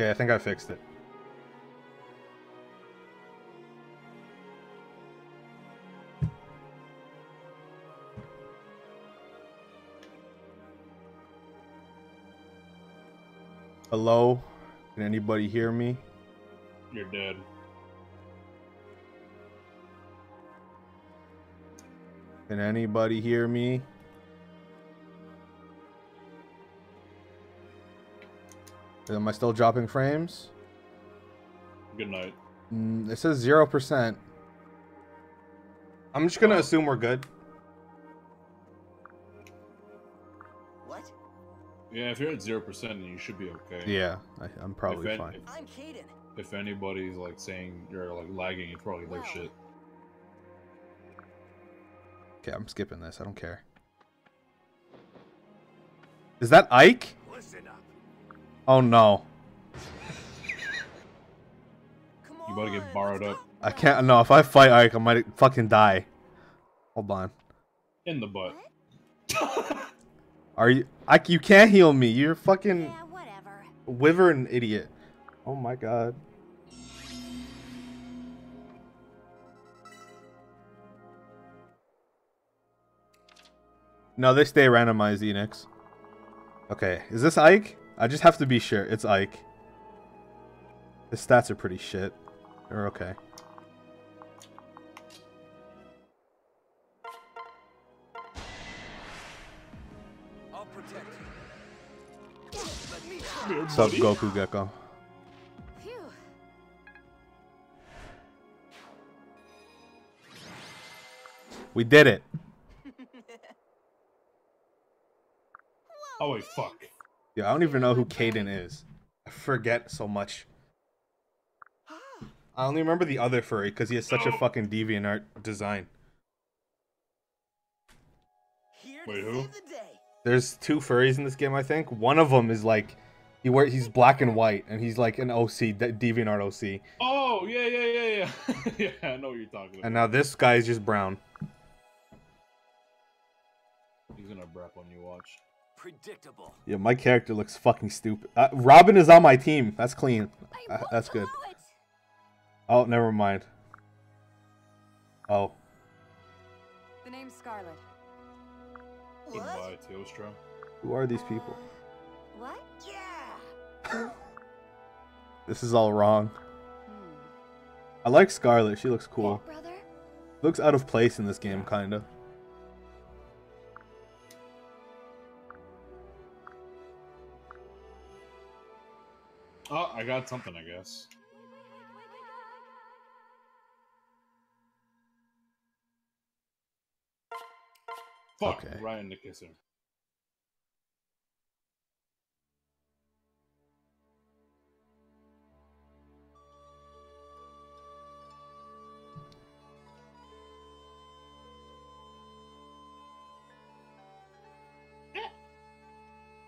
Okay, I think I fixed it. Hello? Can anybody hear me? You're dead. Can anybody hear me? Am I still dropping frames? Good night. Mm, it says 0%. I'm just gonna assume we're good. What? Yeah, if you're at zero percent, then you should be okay. Yeah, I, I'm probably if, fine. If, I'm Kaden. if anybody's like saying you're like lagging, it's probably their Wow. shit. Okay, I'm skipping this. I don't care. Is that Ike? Listen up. Oh no. You about to get borrowed up. I can't. No, if I fight Ike, I might fucking die. Hold on. In the butt. Are you? Ike, you can't heal me. You're fucking Yeah, whatever. wyvern idiot. Oh my god. No, they stay randomized, Enix. Okay, is this Ike? I just have to be sure. It's Ike. His stats are pretty shit. They're okay. I'll protect you. Let me What's up, Goku Gecko? We did it. Oh wait, fuck. Yeah, I don't even know who Kaden is. I forget so much. I only remember the other furry because he has such a fucking deviant art design. Wait, who? save the day. There's two furries in this game, I think. One of them is like, he wear he's black and white, and he's like an OC, de- deviant art OC. Oh yeah, yeah, yeah, yeah. yeah, I know what you're talking about. And now this guy is just brown. He's gonna brap on you. Watch. Predictable. Yeah, my character looks fucking stupid. Uh, Robin is on my team. That's clean. I Uh, that's good. it. Oh, never mind. Oh, The name's Scarlet. Goodbye, Teostra. who are these people? What? Yeah. This is all wrong. Hmm. I like Scarlet. She looks cool. Yeah, brother? Looks out of place in this game, kinda. Oh, I got something, I guess. Fuck, Okay. Ryan the Kisser.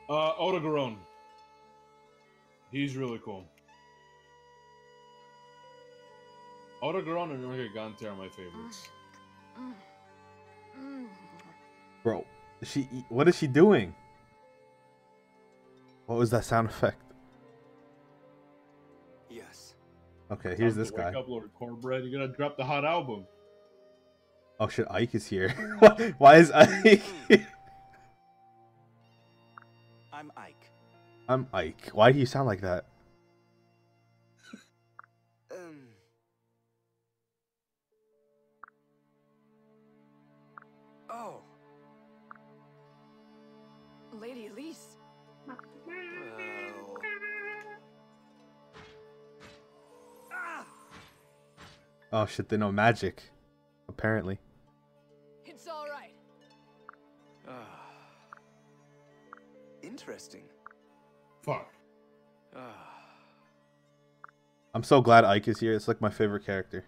Uh, Odogaron. He's really cool. Odogaron and Nergigante are my favorites. Bro, she what is she doing? What was that sound effect? Yes. Okay, here's this guy. Up, Lord Cornbread. You're gonna drop the hot album. Oh shit, Ike is here. Why- Why is Ike? I'm Ike. I'm Ike. Why do you sound like that? Um. Oh. Lady Elise. Well. Ah! Oh shit, they know magic. Apparently. I'm so glad Ike is here. It's like my favorite character.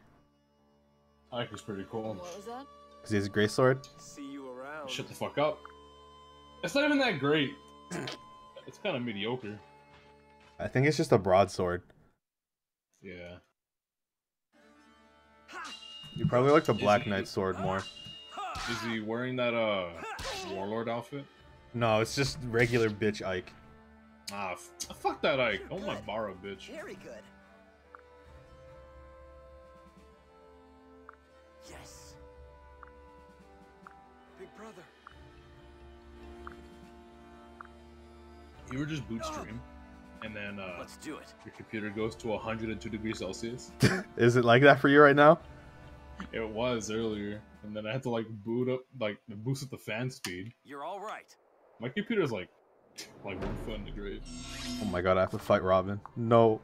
Ike is pretty cool. What was that? Cause he has a great sword. See you around. Shut the fuck up. It's not even that great. it's kind of mediocre. I think it's just a broadsword. Yeah. You probably like the Black he- Knight sword more. Is he wearing that uh warlord outfit? No, it's just regular bitch Ike. Ah, f- fuck that Ike. I want my Good. borrow, bitch. Very good. You were just boot stream, and then uh, Let's do it. your computer goes to 102 degrees Celsius. Is it like that for you right now? It was earlier, and then I had to like boot up, like boost up the fan speed. You're all right. My computer's like, like one foot in the grave. Oh my god, I have to fight Robin. No.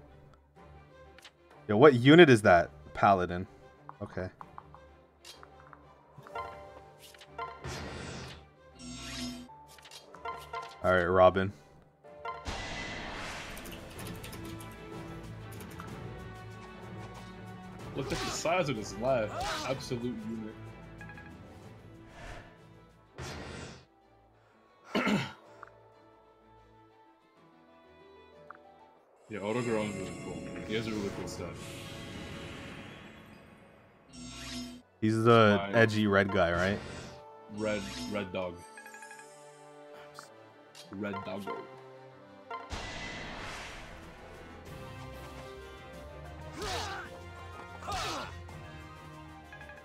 Yo, what unit is that? Paladin. Okay. Alright, Robin. Look at the size of this lad. Absolute unit. yeah, Odogaron's really cool. He has a really cool set. He's the Fine. edgy red guy, right? Red, red dog. Red doggo.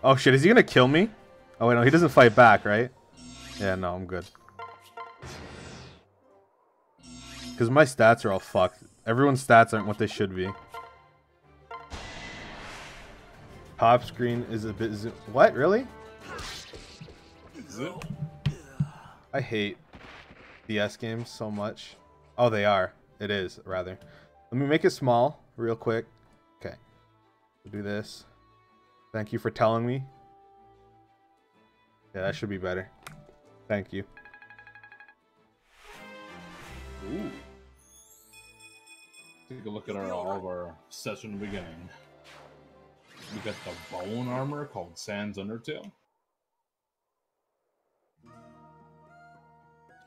Oh shit, is he gonna kill me? Oh wait, no, he doesn't fight back, right? Yeah, no, I'm good. Because my stats are all fucked. Everyone's stats aren't what they should be. Top screen is a bit... What? Really? I hate DS games so much. Oh, they are. It is, rather. Let me make it small, real quick. Okay. We'll do this. Thank you for telling me. Yeah, that should be better. Thank you. Ooh. Take a look at our all of our sets from the beginning. We got the bone armor called Sans Undertale.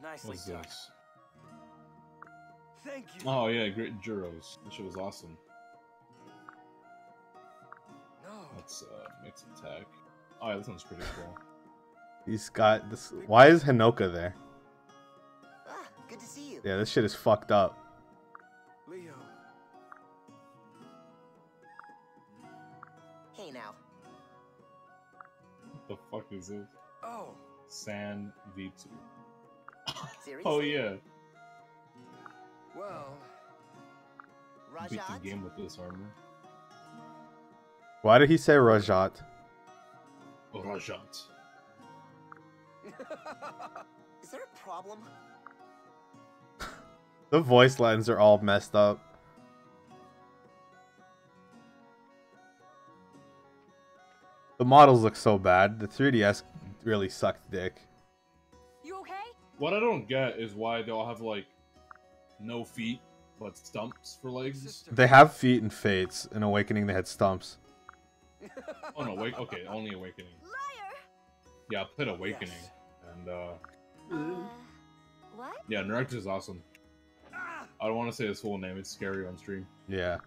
Nicely What's done. this? Thank you. Oh yeah, Great Juros. This shit was awesome. Let's uh, mix attack. Oh yeah, this one's pretty cool. He's got this. Why is Hinoka there? Ah, good to see you. Yeah, this shit is fucked up. Leo. Hey now. What the fuck is this? Oh. San V2. Oh yeah. Well. Beat the game with this armor. Why did he say Rajat? Rajat. Is there a problem? The voice lines are all messed up. The models look so bad. The 3DS really sucked dick. You okay? What I don't get is why they all have like no feet but stumps for legs. They have feet and fates. In Awakening, they had stumps. Oh no, wait. Okay, only awakening. Liar! Yeah, I played awakening, Yes. and uh, Uh, what? yeah, Nurx is awesome. I don't want to say his full name. It's scary on stream. Yeah.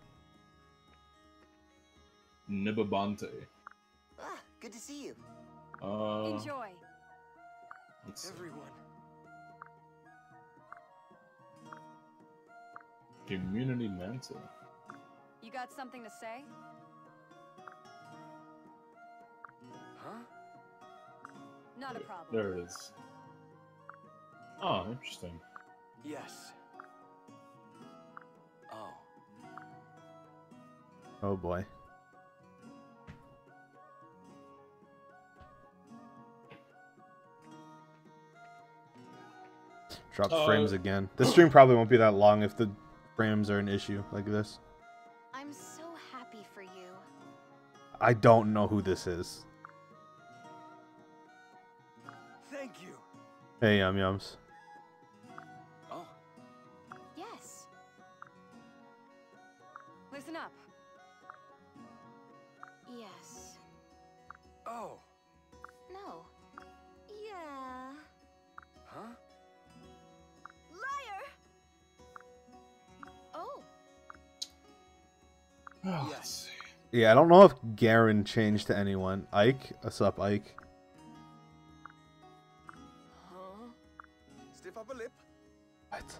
Nibabante. Ah, good to see you. Uh, Enjoy. let's see. Everyone. Community mantle. You got something to say? Not a problem. There it is. Oh, interesting. Yes. Oh. Oh boy. Dropped Uh, frames again. This stream probably won't be that long if the frames are an issue like this. I'm so happy for you. I don't know who this is. Hey, Yum Yums. Oh. Yes. Listen up. Yes. Oh. No. Yeah. Huh? Liar! Oh, Oh, Yes. Yeah, I don't know if Garon changed to anyone. Ike? What's up, Ike? Upper lip. What?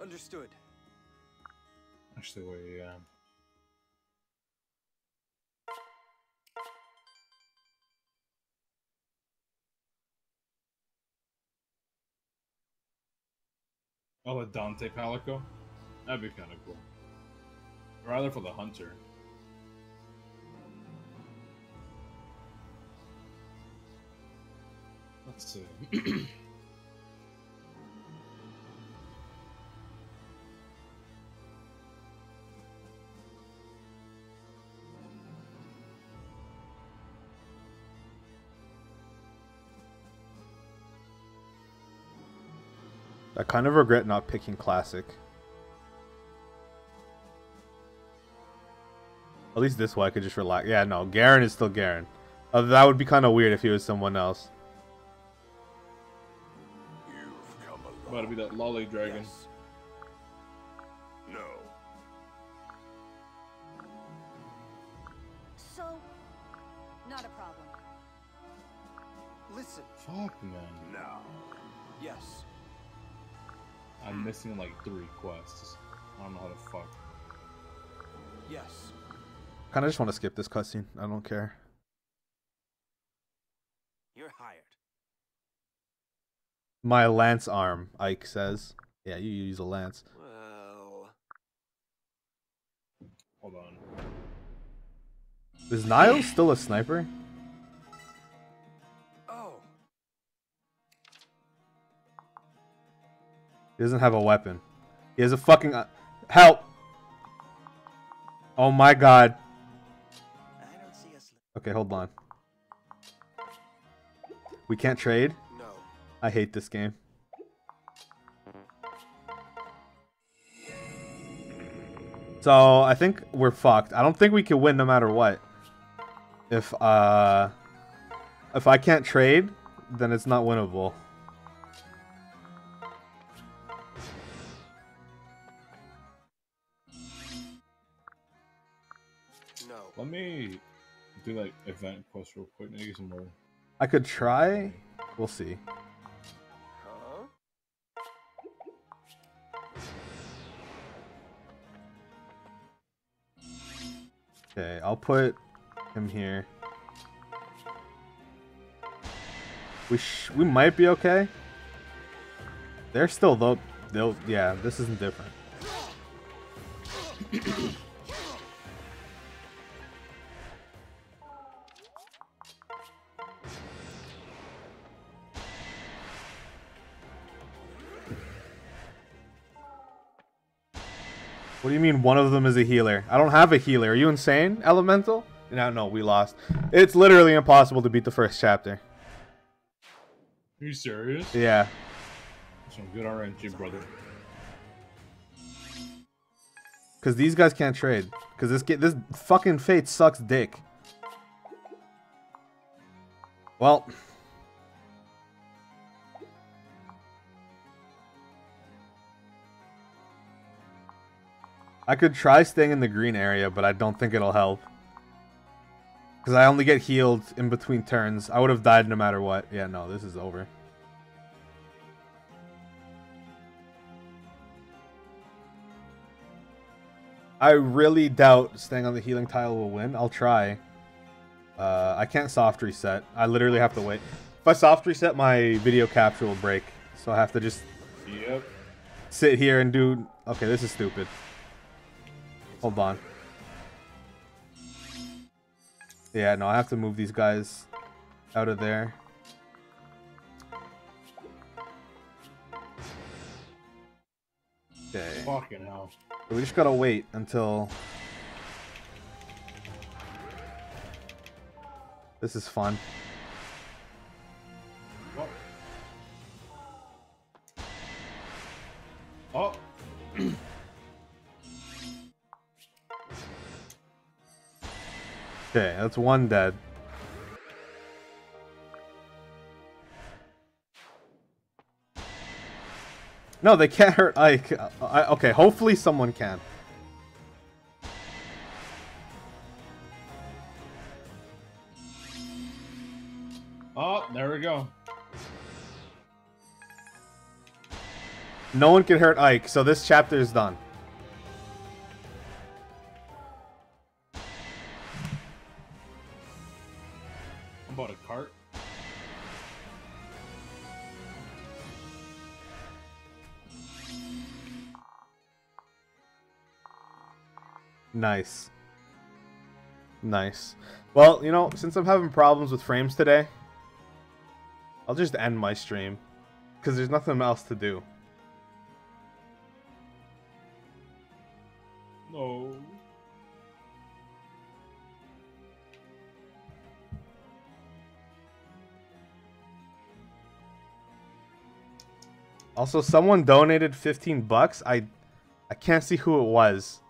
Understood. Actually, wait, yeah. Oh, a Dante Palico? That'd be kind of cool. Rather for the hunter. Let's see. I kind of regret not picking classic. At least this way I could just relax. Yeah, no, Garon is still Garon. Uh, that would be kind of weird if he was someone else. You've come a About to be that lolly dragon. Yes. No. So, not a problem. Listen. Fuck, man. Now. Yes. I'm missing like three quests. I don't know how to fuck. Yes. Kind of just want to skip this cutscene. I don't care. You're hired. My lance arm, Ike says. Yeah, you use a lance. Well. Hold on. Is Niall still a sniper? He doesn't have a weapon. He has a fucking uh, help. Oh my god. I don't see us. Okay, hold on. We can't trade. No. I hate this game. So I think we're fucked. I don't think we can win no matter what. If uh, if I can't trade, then it's not winnable. Quest real quick. Some. I could try. We'll see. Huh? Okay, I'll put him here. We sh we might be okay. They're still though. They'll yeah. This isn't different. What do you mean one of them is a healer? I don't have a healer. Are you insane, Elemental? No, no, we lost. It's literally impossible to beat the first chapter. Are you serious? Yeah. Some good RNG, brother. Because these guys can't trade. Because this get this fucking fate sucks dick. Well. I could try staying in the green area, but I don't think it'll help. Because I only get healed in between turns. I would have died no matter what. Yeah, no, this is over. I really doubt staying on the healing tile will win. I'll try. Uh, I can't soft reset. I literally have to wait. If I soft reset, my video capture will break. So I have to just Yep. sit here and do... Okay, this is stupid. Hold on. Yeah, no, I have to move these guys out of there. Okay. Fucking hell. We just gotta wait until... This is fun. Oh. Oh. Okay, that's one dead. No, they can't hurt Ike. I, okay, hopefully someone can. Oh, there we go. No one can hurt Ike, so this chapter is done. Nice. Nice. Well, you know, since I'm having problems with frames today, I'll just end my stream. Because there's nothing else to do. No. Also, someone donated 15 bucks. I I can't see who it was.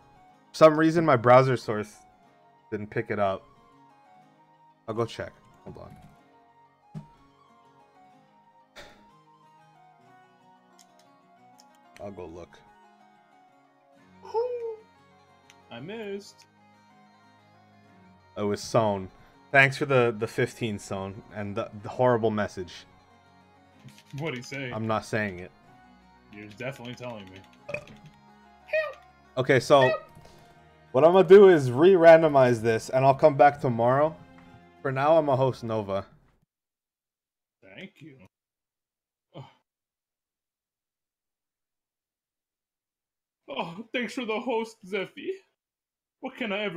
For some reason my browser source didn't pick it up. I'll go check. Hold on. I'll go look. I missed. Oh, it was Sown. Thanks for the the 15 Sown and the, the horrible message. What'd he say? I'm not saying it. You're definitely telling me. Okay, so what I'm gonna do is re-randomize this, and I'll come back tomorrow. For now, I'm a host Nova. Thank you. Oh. oh, thanks for the host, Zeffy. What can I ever